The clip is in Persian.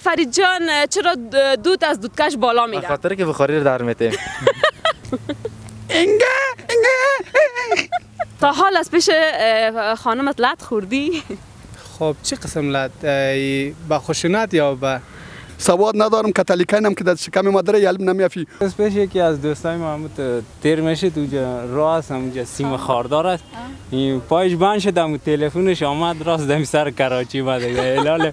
فرید جان چرا دود از دودکش بالا میره؟ خاطر که بخاری رو در میتیم اینگه اینگه. تا حال از پیش خانمت لط خوردی؟ خب چه قسم لط؟ با خشونت یا به سواد ندارم کتلیکنم که در شکم مادر یلم نمیافی. از پیش یکی از دوستای محمود تیر میشه تو راه هم اونجا سیم خاردار است. پایش بند شدم و تلفنش آمد راست دمی سر کراچی بده هلال